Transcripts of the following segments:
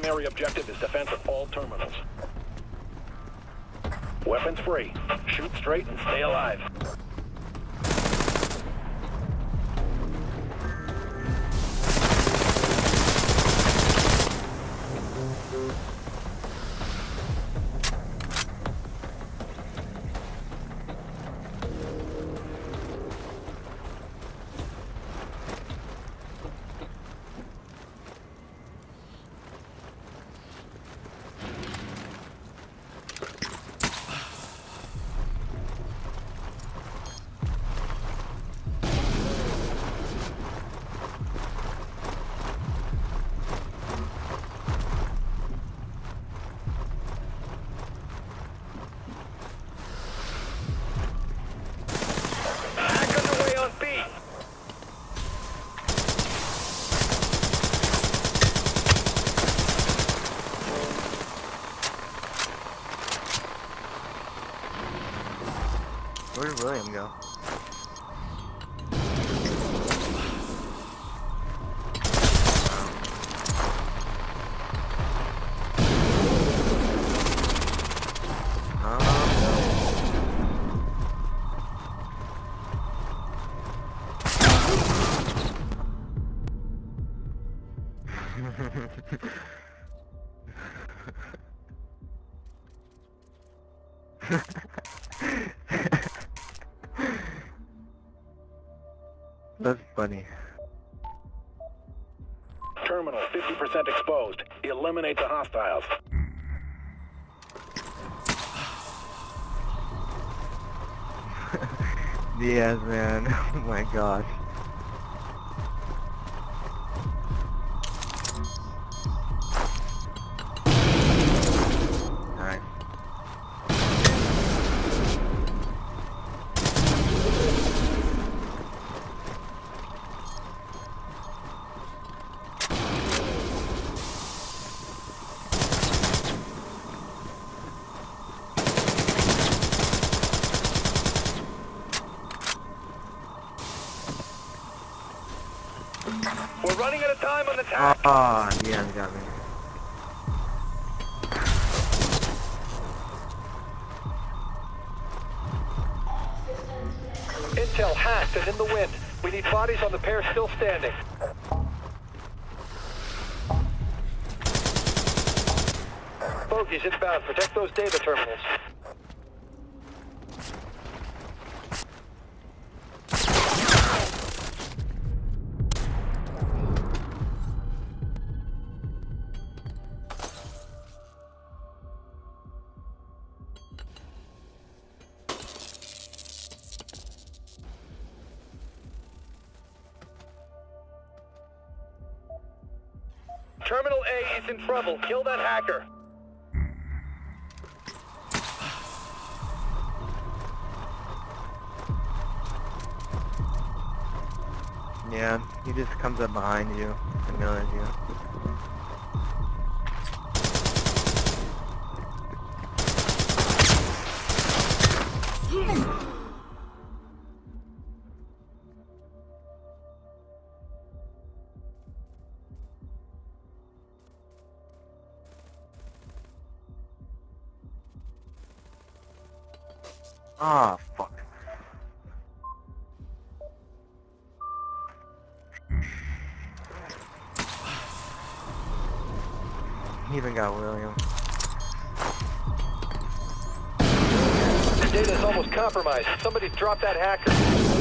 Primary objective is defense of all terminals. Weapons free. Shoot straight and stay alive. William go? Hostiles. Man. Oh my gosh. Intel hacked and in the wind. We need bodies on the pair still standing. Bogies inbound. Protect those data terminals. Terminal A is in trouble. Kill that hacker. Yeah, he just comes up behind you and knows you. Hmm. Ah, fuck. He even got William. Data is almost compromised. Somebody drop that hacker.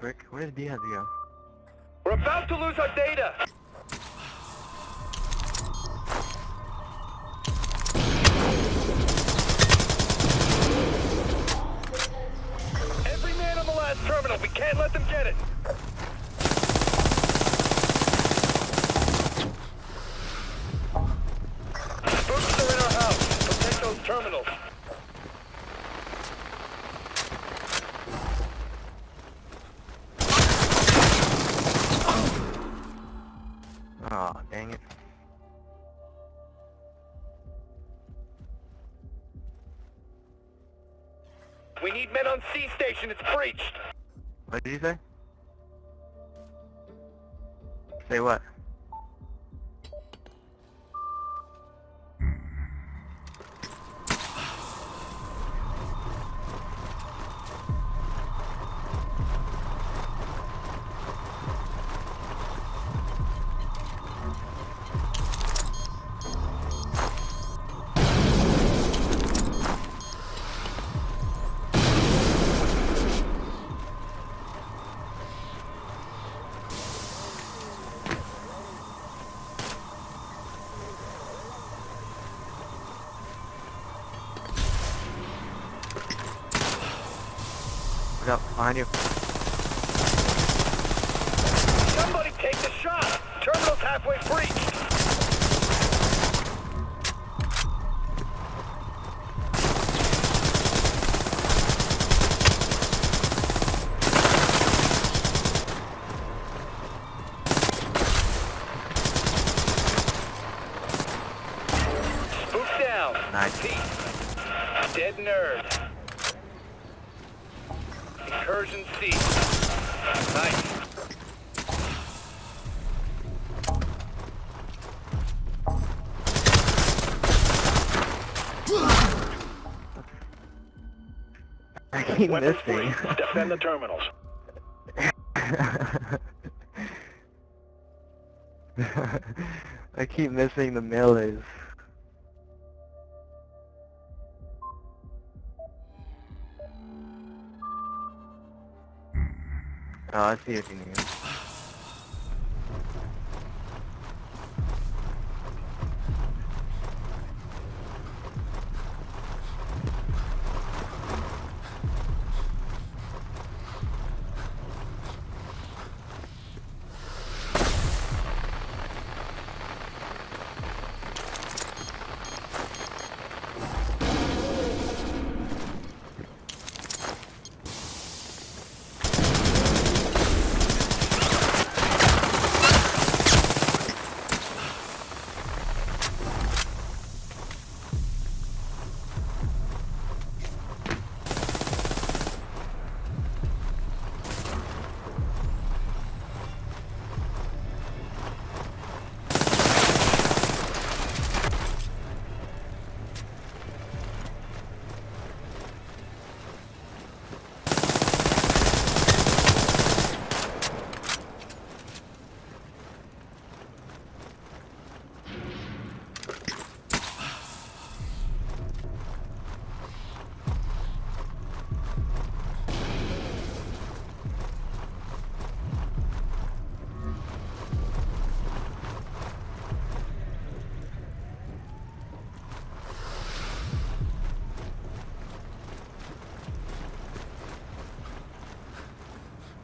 Frick? Where did Diaz go? We're about to lose our data. Aw, dang it. We need men on C station. It's breached. What did you say? Say what? Behind you. Somebody take the shot. Terminal's halfway breached. Nice. Dead nerd. Incursion C. Nice. I keep Weapons free. missing. Defend the terminals. I keep missing the melees. Oh, I see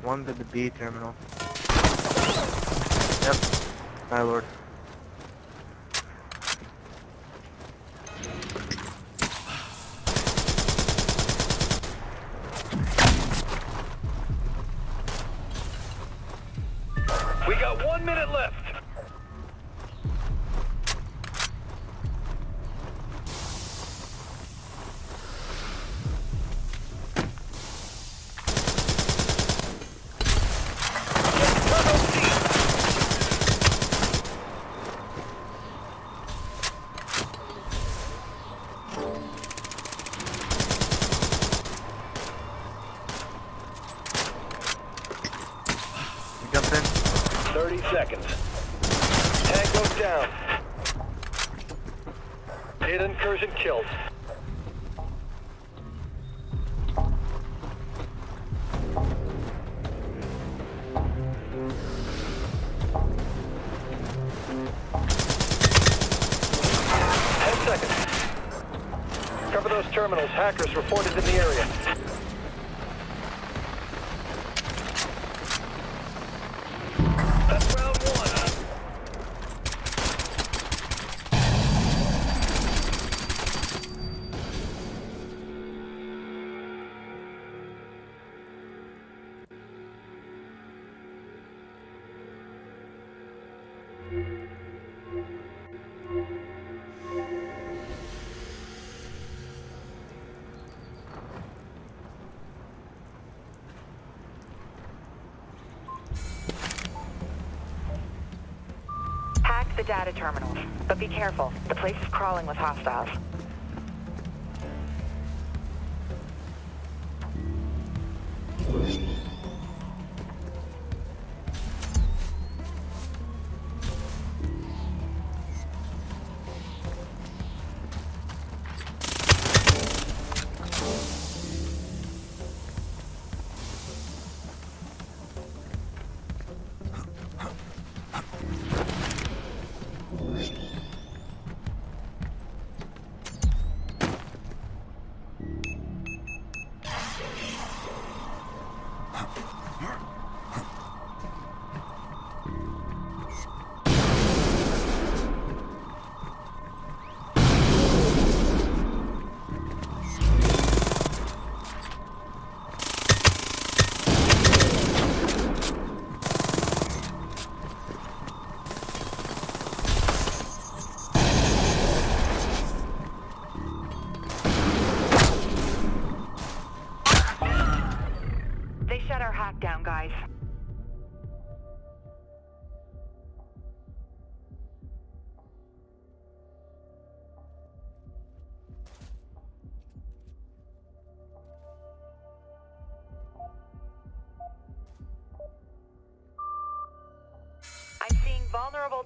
One's at the B terminal. Yep. My lord. Seconds. Tango's down. Hit incursion killed. Ten seconds. Cover those terminals. Hackers reported in the area. Data terminals, but be careful. The place is crawling with hostiles.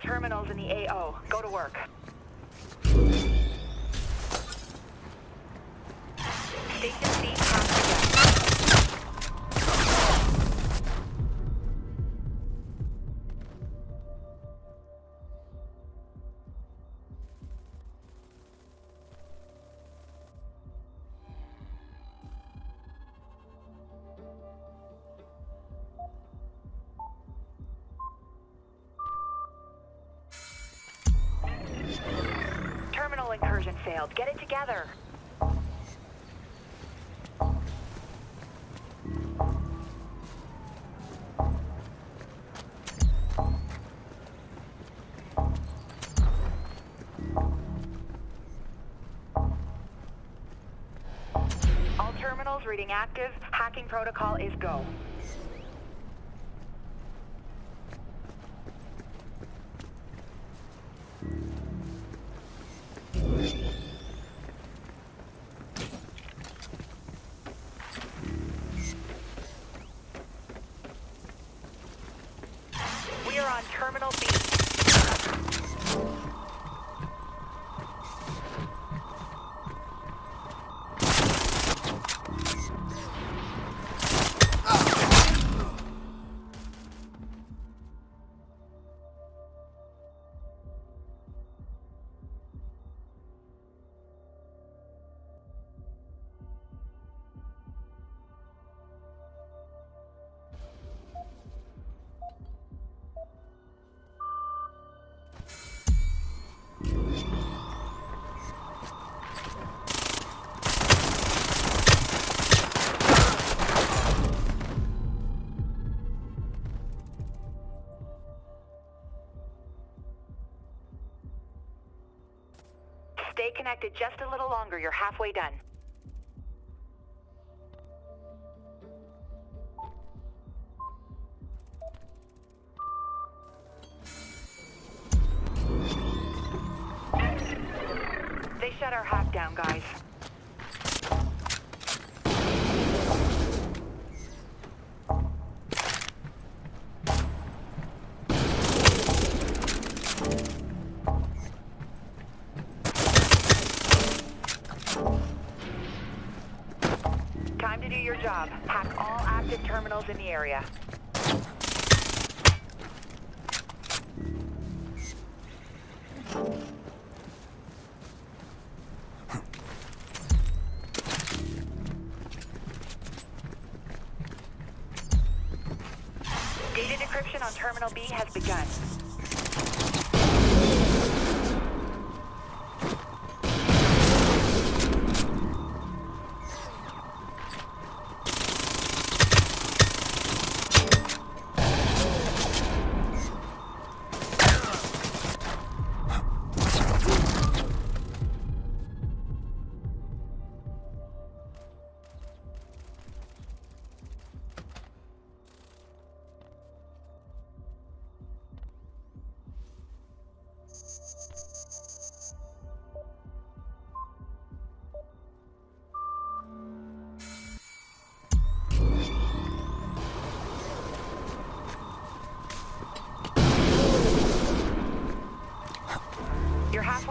Terminals in the AO. Go to work. Failed. Get it together. All terminals reading active. Hacking protocol is go. Stay just a little longer. You're halfway done. They shut our hack down, guys. On Terminal B has begun.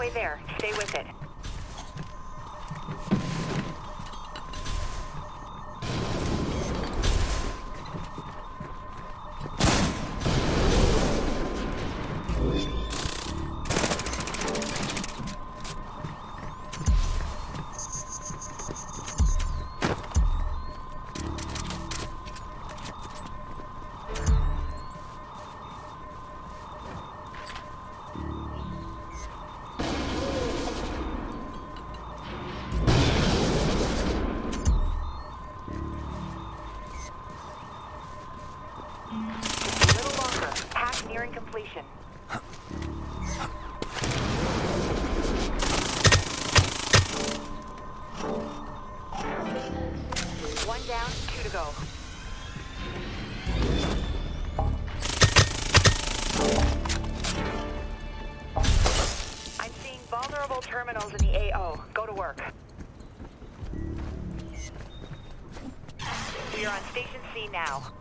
Halfway there. Stay with it. Work. We are on Station C now.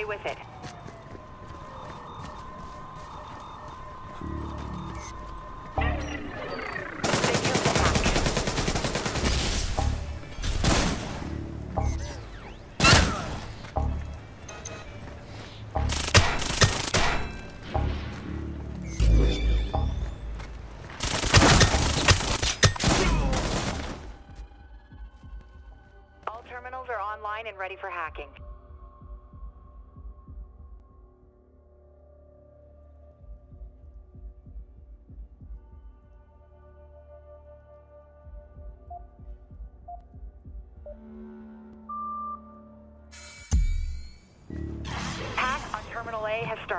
Stay with it. And ready for hacking.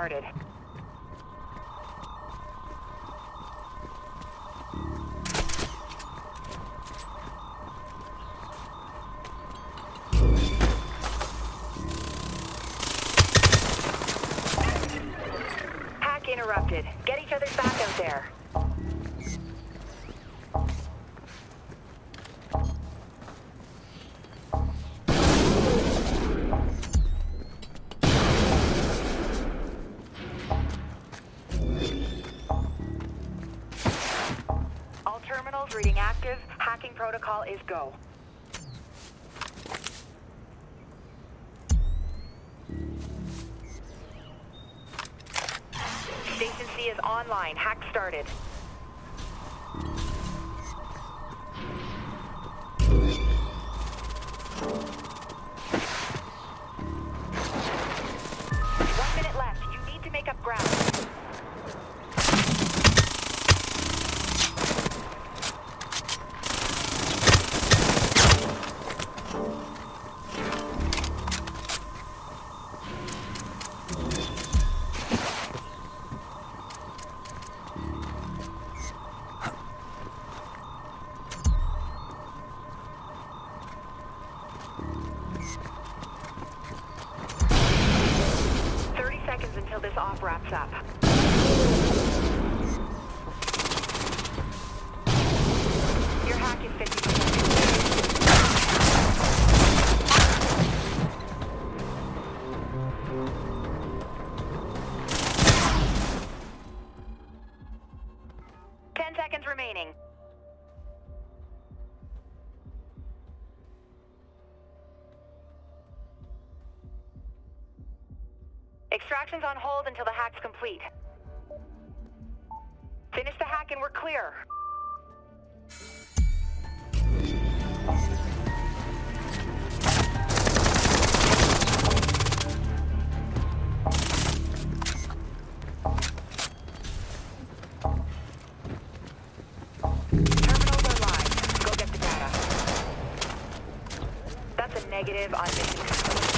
Started. Hacking protocol is go. Station C is online. Hack started. Remaining. Extraction's on hold until the hack's complete. Finish the hack and we're clear. Negative. I'm making